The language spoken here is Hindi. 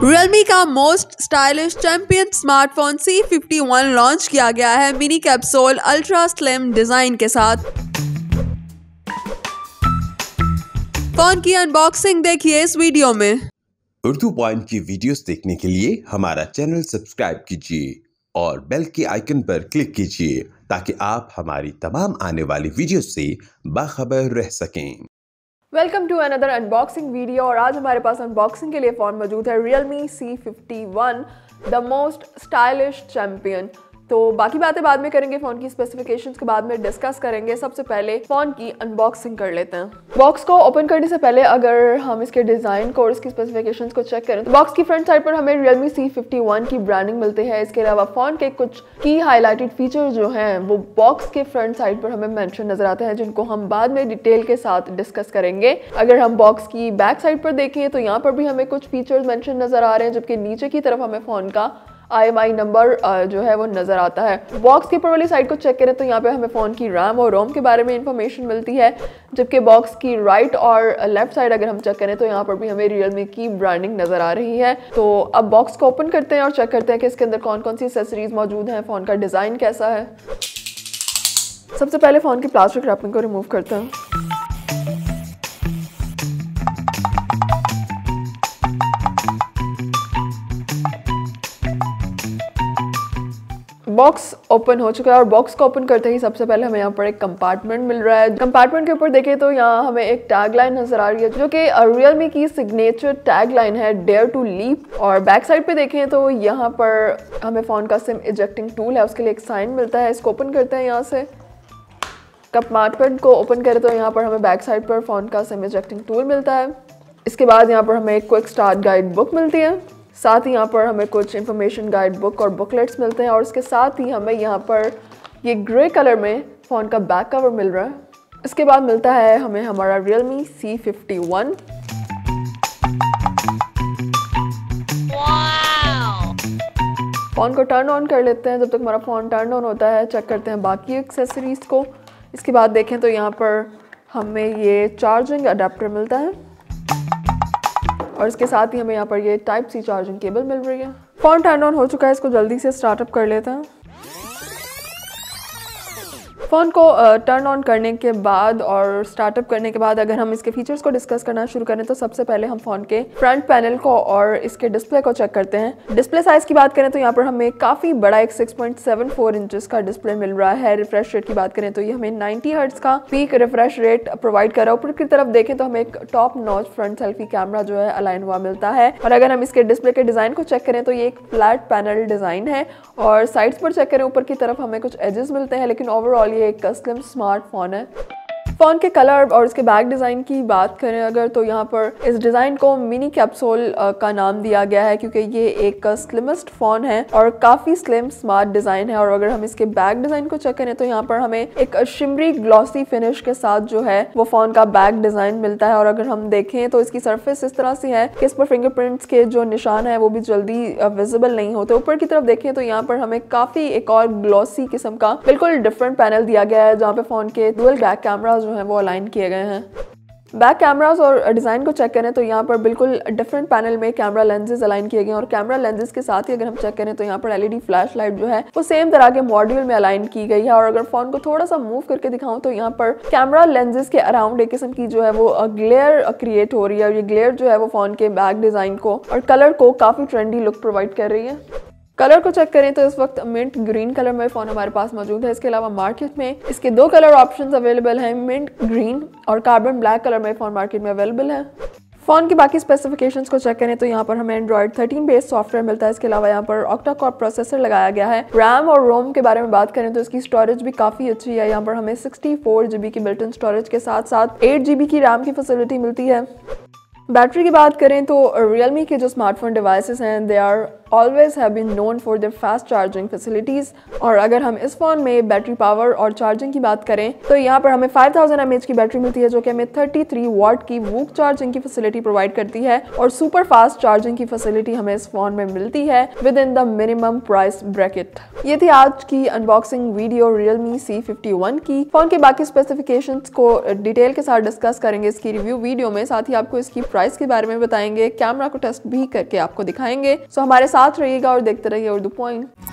Realme का most stylish champion smartphone C51 launch किया गया है mini capsule ultra slim design के साथ। फ़ोन की अनबॉक्सिंग देखिए इस वीडियो में। उर्दू पॉइंट की वीडियोस देखने के लिए हमारा चैनल सब्सक्राइब कीजिए और बेल के आइकन पर क्लिक कीजिए ताकि आप हमारी तमाम आने वाली वीडियोस से बाखबर रह सकें। Welcome to another unboxing video और आज हमारे पास अनबॉक्सिंग के लिए फ़ोन मौजूद है Realme C fifty one the most stylish champion तो बाकी बातें बाद में करेंगे फ़ोन की स्पेसिफिकेशंस के बाद में डिस्कस करेंगे। सबसे पहले फ़ोन की अनबॉक्सिंग कर लेते हैं। बॉक्स को ओपन करने से पहले अगर हम इसके डिज़ाइन को और इसकी स्पेसिफिकेशंस को चेक करें तो बॉक्स की फ्रंट साइड पर हमें Realme C51 की ब्रांडिंग मिलती है। इसके अलावा फ़ोन के कुछ की हाईलाइटेड फीचर जो हैं, वो बॉक्स के फ्रंट साइड पर हमें मैंशन नज़र आते हैं, जिनको हम बाद में डिटेल के साथ डिस्कस करेंगे। अगर हम बॉक्स की बैक साइड पर देखें तो यहाँ पर भी हमें कुछ फीचर्स मैंशन नज़र आ रहे हैं, जबकि नीचे की तरफ़ हमें फ़ोन का आई नंबर जो है वो नज़र आता है। बॉक्स के ऊपर वाली साइड को चेक करें तो यहाँ पे हमें फ़ोन की रैम और रोम के बारे में इंफॉर्मेशन मिलती है, जबकि बॉक्स की राइट और लेफ़्ट साइड अगर हम चेक करें तो यहाँ पर भी हमें रियलमी की ब्रांडिंग नज़र आ रही है। तो अब बॉक्स को ओपन करते हैं और चेक करते हैं कि इसके अंदर कौन कौन सी एसेसरीज मौजूद हैं। फ़ोन का डिज़ाइन कैसा है? सबसे पहले फ़ोन की प्लास्टिक रैपिंग को रिमूव करते हैं। बॉक्स ओपन हो चुका है और बॉक्स को ओपन करते ही सबसे पहले हमें यहाँ पर एक कंपार्टमेंट मिल रहा है। कंपार्टमेंट के ऊपर देखें तो यहाँ हमें एक टैग लाइन नज़र आ रही है, जो कि रियलमी की सिग्नेचर टैग लाइन है डेयर टू लीप और बैक साइड पे देखें तो यहाँ पर हमें फ़ोन का सिम इजेक्टिंग टूल है, उसके लिए एक साइन मिलता है, इसको ओपन करते हैं यहाँ से। कंपार्टमेंट को ओपन करें तो यहाँ पर हमें बैक साइड पर फ़ोन का सिम इजेक्टिंग टूल मिलता है। इसके बाद यहाँ पर हमें एक क्विक स्टार्ट गाइड बुक मिलती है। साथ ही यहाँ पर हमें कुछ इन्फॉर्मेशन गाइड बुक और बुकलेट्स मिलते हैं और उसके साथ ही हमें यहाँ पर ये ग्रे कलर में फ़ोन का बैक कवर मिल रहा है। इसके बाद मिलता है हमें हमारा Realme C fifty one phone को टर्न ऑन कर लेते हैं। जब तक हमारा फ़ोन टर्न ऑन होता है चेक करते हैं बाकी एक्सेसरीज़ को। इसके बाद देखें तो यहाँ पर हमें ये चार्जिंग अडेप्टर मिलता है। और इसके साथ ही हमें यहाँ पर ये टाइप सी चार्जिंग केबल मिल रही है। फ़ोन टर्न ऑन हो चुका है, इसको जल्दी से स्टार्टअप कर लेते हैं। फ़ोन को टर्न ऑन करने के बाद और स्टार्टअप करने के बाद अगर हम इसके फीचर्स को डिस्कस करना शुरू करें तो सबसे पहले हम फ़ोन के फ्रंट पैनल को और इसके डिस्प्ले को चेक करते हैं। डिस्प्ले साइज़ की बात करें तो यहाँ पर हमें काफ़ी बड़ा एक 6.74 इंचेस का डिस्प्ले मिल रहा है। रिफ्रेश रेट की बात करें तो ये हमें 90 हर्ट्स का पीक रिफ्रेश रेट प्रोवाइड कर रहा है। ऊपर की तरफ़ देखें तो हमें एक top notch front selfie camera जो है अलाइन हुआ मिलता है। और अगर हम इसके डिस्प्ले के डिज़ाइन को चेक करें तो ये एक फ्लैट पैनल डिज़ाइन है। और साइड्स पर चेक करें, ऊपर की तरफ़ हमें कुछ एजेस मिलते हैं, लेकिन ओवरऑल ये एक कस्टम स्मार्टफ़ोन है। फ़ोन के कलर और इसके बैक डिज़ाइन की बात करें अगर तो यहाँ पर इस डिज़ाइन को मिनी कैप्सूल का नाम दिया गया है क्योंकि ये एक स्लिमेस्ट फ़ोन है और काफ़ी स्लिम स्मार्ट डिज़ाइन है और अगर हम इसके बैक डिज़ाइन को चेक करें तो यहाँ पर हमें एक शिमरी ग्लॉसी फिनिश के साथ जो है वो फ़ोन का बैक डिज़ाइन मिलता है और अगर हम देखें तो इसकी सरफेस इस तरह से है कि इस पर फिंगरप्रिंट्स के जो निशान है वो भी जल्दी विजिबल नहीं होते। ऊपर की तरफ़ देखें तो यहाँ पर हमें काफ़ी एक और ग्लॉसी किस्म का बिल्कुल डिफरेंट पैनल दिया गया है जहाँ पे फ़ोन के डुअल बैक कैमरा जो है, वो अलाइन किए गए हैं। बैक कैमरास और डिज़ाइन को चेक करें तो यहाँ पर बिल्कुल डिफरेंट पैनल में कैमरा लेंसेज अलाइन किए गए हैं और कैमरा लेंसेज के साथ ही अगर हम चेक करें तो यहाँ पर एलईडी फ्लैश लाइट जो है, वो सेम तरह के मॉड्यूल में अलाइन की गई है। और अगर फ़ोन को थोड़ा सा मूव करके दिखाऊँ तो यहाँ पर कैमरा लेंसेज के अराउंड एक किस्म की जो है, वो ग्लेयर क्रिएट हो रही है। और ये ग्लेयर जो है, वो फ़ोन के बैक डिज़ाइन को और कलर को काफ़ी ट्रेंडी लुक प्रोवाइड कर रही है। कलर को चेक करें तो इस वक्त मिंट ग्रीन कलर में फ़ोन हमारे पास मौजूद है। इसके अलावा मार्केट में इसके दो कलर ऑप्शंस अवेलेबल हैं मिंट ग्रीन और कार्बन ब्लैक कलर में फ़ोन मार्केट में अवेलेबल है। फ़ोन की बाकी स्पेसिफिकेशंस को चेक करें तो यहाँ पर हमें एंड्रॉइड 13 बेस्ड सॉफ्टवेयर मिलता है। इसके अलावा यहाँ पर ऑक्टा कॉप प्रोसेसर लगाया गया है। रैम और रोम के बारे में बात करें तो इसकी स्टोरेज भी काफ़ी अच्छी है। यहाँ पर हमें सिक्सटी फोर की बिल्टन स्टोरेज के साथ साथ एट जी की रैम की फैसिलिटी मिलती है। बैटरी की बात करें तो रियलमी के जो स्मार्टफ़ोन डिवाइसेस हैं they are always have been known for their fast charging facilities और अगर हम इस फ़ोन में बैटरी पावर और चार्जिंग की बात करें तो यहाँ पर हमें 5000 थाउज़ेंड की बैटरी मिलती है, जो कि हमें 33 थ्री वॉट की वूक चार्जिंग की फैसिलिटी प्रोवाइड करती है। और सुपर फास्ट चार्जिंग की फैसिलिटी हमें इस फ़ोन में मिलती है within the minimum price bracket ये थी आज की अनबॉक्सिंग वीडियो Realme C51 की। फ़ोन के बाकी स्पेसिफिकेशन को डिटेल के साथ डिस्कस करेंगे इसकी रिव्यू वीडियो में। साथ ही आपको इसकी प्राइस के बारे में बताएँगे कैमरा को टेस्ट भी करके आपको दिखाएँगे। सो हमारे साथ रहिएगा और देखते रहिए उर्दू पॉइंट।